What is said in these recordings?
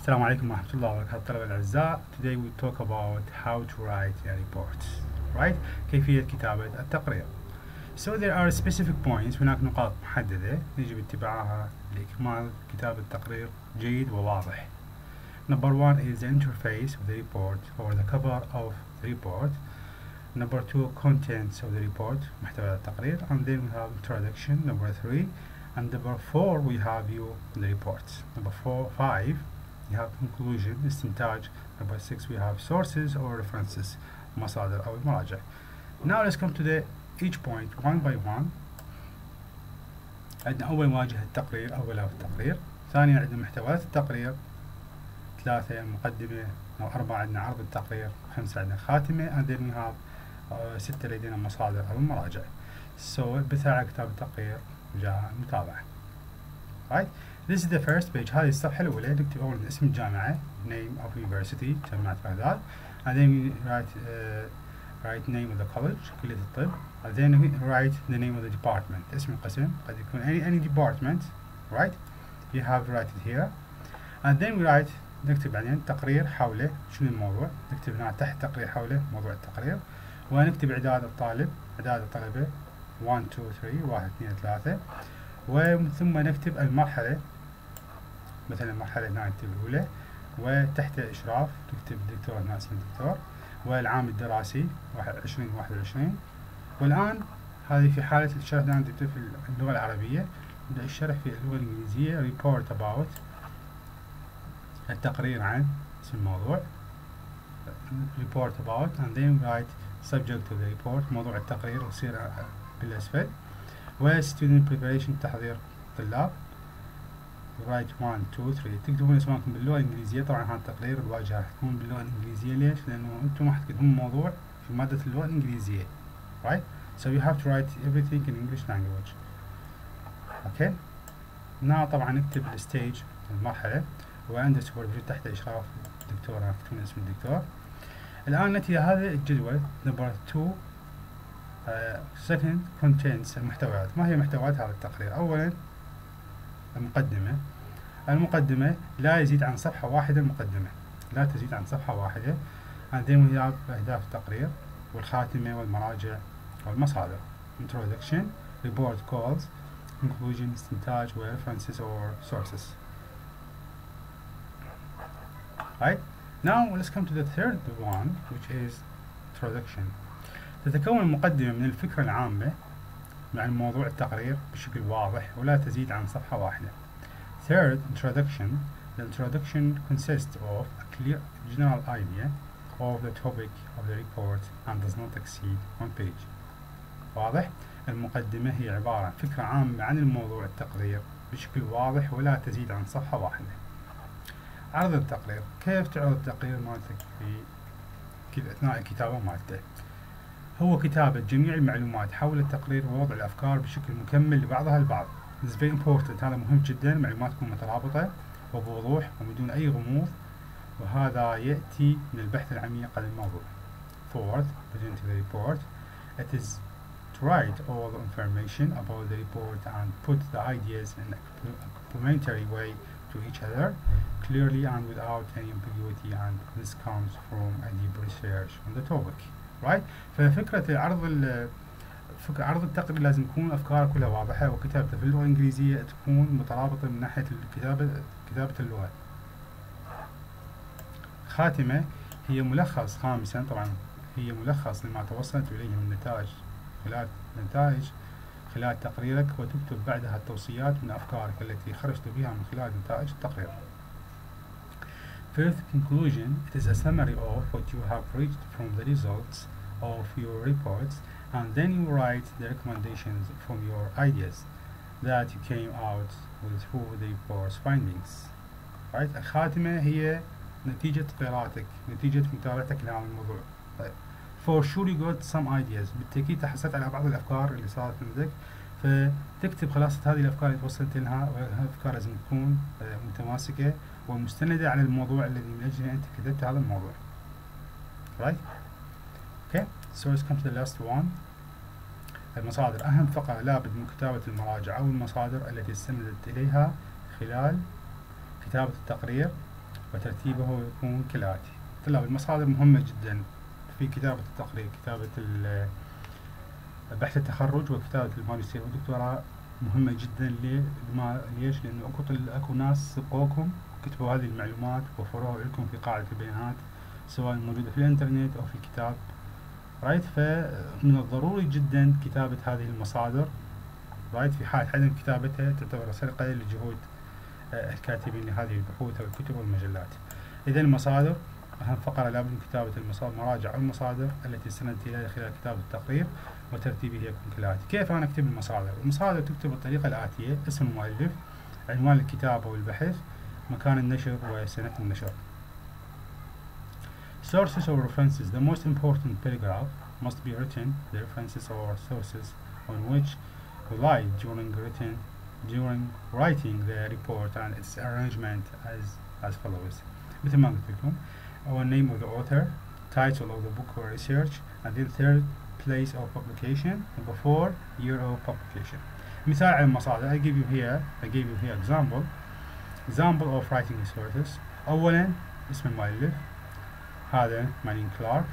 السلام عليكم ورحمة الله وبركاته الطلبة الأعزاء Today we talk about how to write a report right كيفية كتابة التقرير So there are specific points هناك نقاط محددة يجب اتباعها لإكمال كتابة التقرير جيد وواضح Number one is the interface of the report or the cover of the report Number two contents of the report محتوى التقرير and then we have introduction number three and number four we have you the report number four five you have conclusion استنتاج number six we have sources or references. مصادر أو المراجع now let's come to the each point one by one. عندنا أول واجهة التقرير أول في التقرير. ثانيا عندنا محتويات التقرير. ثلاثة مقدمة أو أربعة عندنا عرض التقرير خمسة عندنا خاتمة and then we have uh, ستة لدينا مصادر أو المراجع so بث على كتاب التقرير جاء المتابعة right? This is the first page. هذه الصفحة الأولى نكتب أول اسم الجامعة name of university جامعة بغداد. And then write uh, write name of the college كلية الطب. And then write the name of the department اسم القسم. قد يكون any any department right you have write it here. And then we write نكتب بعدين تقرير حوله. شنو الموضوع؟ نكتب هنا تحت تقرير حوله موضوع التقرير. ونكتب إعداد الطالب إعداد الطلبة 1 2 3 1 2 3 ومن ثم نكتب المرحلة. مثلا المرحلة نكتب الأولى وتحت إشراف تكتب دكتور هنا اسم الدكتور والعام الدراسي 2021 والآن هذه في حالة الشرح اللي نكتب في اللغة العربية. نبدأ الشرح في اللغة الإنجليزية report about التقرير عن اسم الموضوع report about and then write subject to the report موضوع التقرير يصير بالأسفل. و student preparation تحضير الطلاب write 1 2 3 تكتبون اسماءكم باللغة الإنجليزية. طبعا هذا التقرير الواجهة تكون باللغة الإنجليزية. ليش؟ لأنه أنتم راح تكتبون موضوع في مادة اللغة الإنجليزية. Right? So you have to write everything in English language. Okay? Now طبعا نكتب ال stage المرحلة. وعند supervision تحت إشراف الدكتور. تكتبون اسم الدكتور. الآن نأتي هذا الجدول number 2 uh, second contents المحتويات. ما هي محتويات هذا التقرير؟ أولا المقدمة. المقدمة لا يزيد عن صفحة واحدة المقدمة. لا تزيد عن صفحة واحدة. we have أهداف التقرير والخاتمة والمراجع والمصادر. Introduction report calls conclusion استنتاج و references or sources. Right. Now let's come to the third one which is introduction. تتكون المقدمة من الفكرة العامة عن موضوع التقرير بشكل واضح ولا تزيد عن صفحة واحدة. Third, introduction. The introduction consists of a clear general idea of the topic of the report and does not exceed one page. واضح؟ المقدمة هي عبارة عن فكرة عامة عن الموضوع التقرير بشكل واضح ولا تزيد عن صفحة واحدة. عرض التقرير، كيف تعرض التقرير مالتك في أثناء الكتابة مالته؟ هو كتابة جميع المعلومات حول التقرير ووضع الأفكار بشكل مكمل لبعضها البعض. Is very important هذا مهم جدا معلومات تكون مترابطة وبوضوح وبدون أي غموض وهذا يأتي من البحث العميق عن الموضوع. Fourth, presenting the report. It is to write all the information about the report and put the ideas in a complementary way to each other clearly and without any ambiguity and this comes from a deep research on the topic. Right? ففكرة عرض فكرة عرض التقرير لازم تكون أفكاره كلها واضحة وكتابته في اللغة الإنجليزية تكون مترابطة من ناحية الكتابة كتابة اللغة. خاتمة هي ملخص خامسا طبعا هي ملخص لما توصلت إليه من نتائج خلال نتائج خلال تقريرك وتكتب بعدها التوصيات من أفكارك التي خرجت بها من خلال نتائج التقرير. Fifth conclusion, it is a summary of what you have reached from the results of your reports and then you write the recommendations from your ideas that you came out with through the report's findings. Right? الخاتمة هي نتيجة قراءتك نتيجة متابعتك لهذا الموضوع. طيب. For sure you got some ideas بالتأكيد تحصلت على بعض الأفكار اللي صارت عندك فتكتب خلاصة هذه الأفكار اللي توصلت لها والأفكار لازم تكون متماسكة ومستندة على الموضوع الذي من أجله أنت كتبت هذا الموضوع. Right? Okay, so let's come to the last one. المصادر أهم فقرة لابد من كتابة المراجع أو المصادر التي استندت إليها خلال كتابة التقرير وترتيبه يكون كالآتي طلاب المصادر مهمة جدا في كتابة التقرير كتابة بحث التخرج وكتابة الماجستير والدكتوراه مهمة جدا ليه؟ ليش؟ لأنه أكو أكو ناس سبقوكم كتبوا هذه المعلومات وفروها لكم في قاعدة البيانات سواء موجودة في الإنترنت أو في كتاب right فمن الضروري جدا كتابة هذه المصادر right في حال عدم كتابتها تعتبر سرقة لجهود آه، الكاتبين لهذه البحوث والكتب والمجلات إذا المصادر أهم فقرة لابد من كتابة المصادر مراجع المصادر التي استندت إليها خلال كتابة التقرير وترتيبه يكون كالآتي كيف أنا أكتب المصادر؟ المصادر تكتب بالطريقة الآتية اسم المؤلف عنوان الكتاب أو البحث مكان النشر وسنة النشر Sources or references. The most important paragraph must be written. The references or sources on which rely during written during writing the report and its arrangement as as follows. مثل ما قلت لكم our name of the author, title of the book or research, and then third place of publication, number four year of publication. مثال على المصادر I give you here I give you here example example of writing sources أولا اسم المؤلف هذا مانين كلارك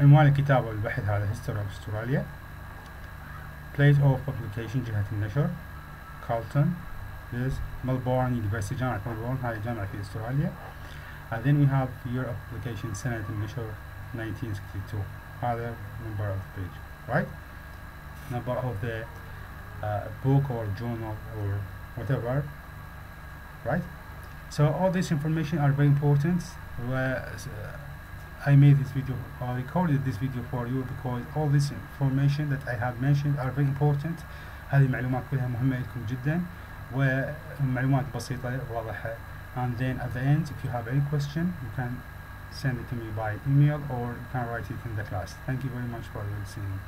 عنوان الكتاب أو البحث هذا History of Australia place of publication جهة النشر كارلتون this ملبورن University جامعة ملبورن هذه جامعة في أستراليا and then we have year of publication سنة النشر 1962 هذا number of page right number of the uh, book or journal or whatever right so all this information are very important uh, I made this video I recorded this video for you because all this information that I have mentioned are very important هذه المعلومات كلها مهمة لكم جدا ومعلومات بسيطة واضحة and then at the end if you have any question you can send it to me by email or you can write it in the class. Thank you very much for listening